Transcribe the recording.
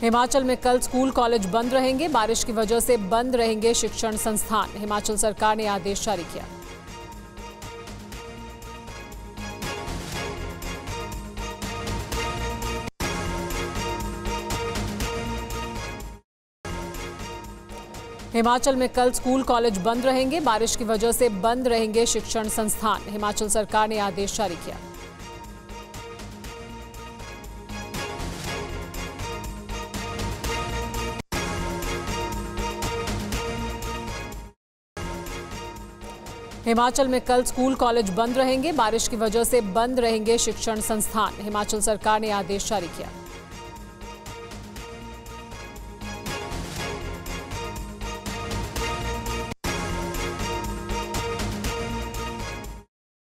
हिमाचल में कल school, college बंद रहेंगे। बारिश की वजह से बंद रहेंगे शिक्षण संस्थान। हिमाचल सरकार ने आदेश जारी किया। हिमाचल में कल स्कूल, कॉलेज बंद रहेंगे। बारिश की वजह से बंद रहेंगे शिक्षण संस्थान। हिमाचल सरकार ने आदेश जारी किया। हिमाचल में कल स्कूल, कॉलेज बंद रहेंगे। बारिश की वजह से बंद रहेंगे शिक्षण संस्थान। हिमाचल सरकार ने आदेश जारी किया।